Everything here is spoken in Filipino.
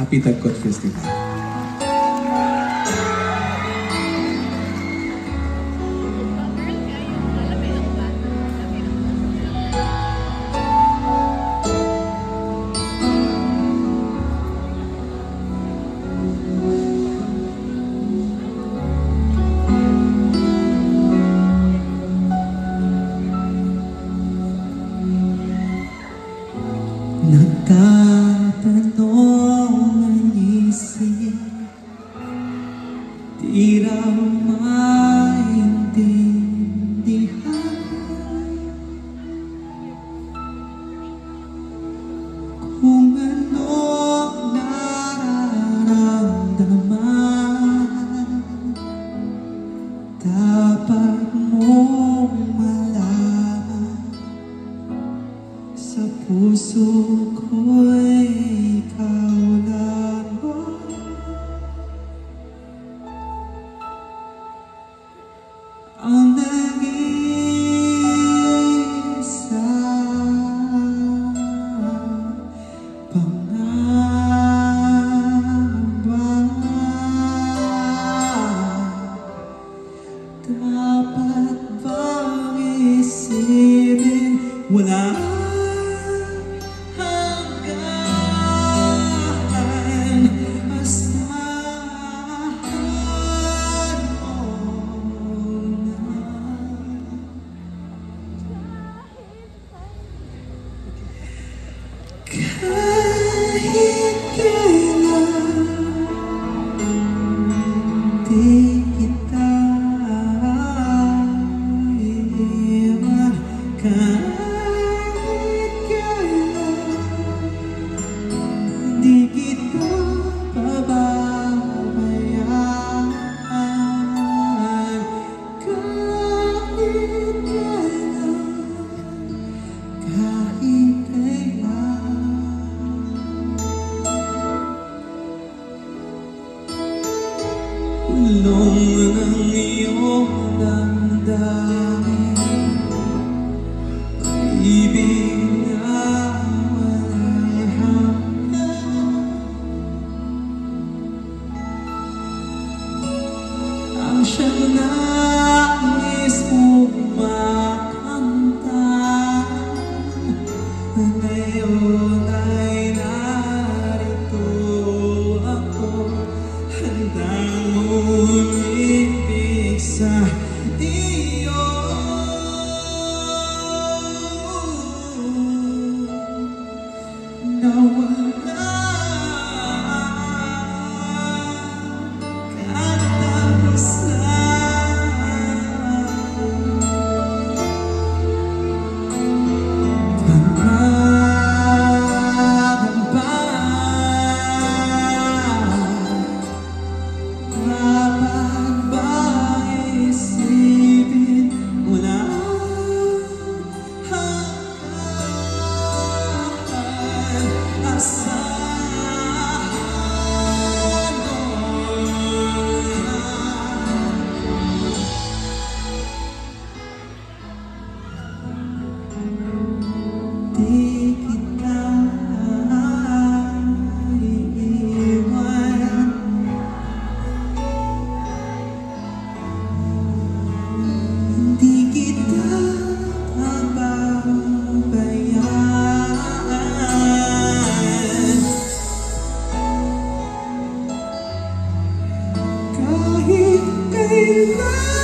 Happy Tagkot Festival. Nagtatanong Di raw maintindihan. Kung ano nararamdaman Dapat mong malaman. Sa puso ko'y ikaw dapat bang isipin wala Ulong ng iyong damdamin Pag-ibig na walay hanggan Ang siyang nais Ngayon ay narito umibig sa Baby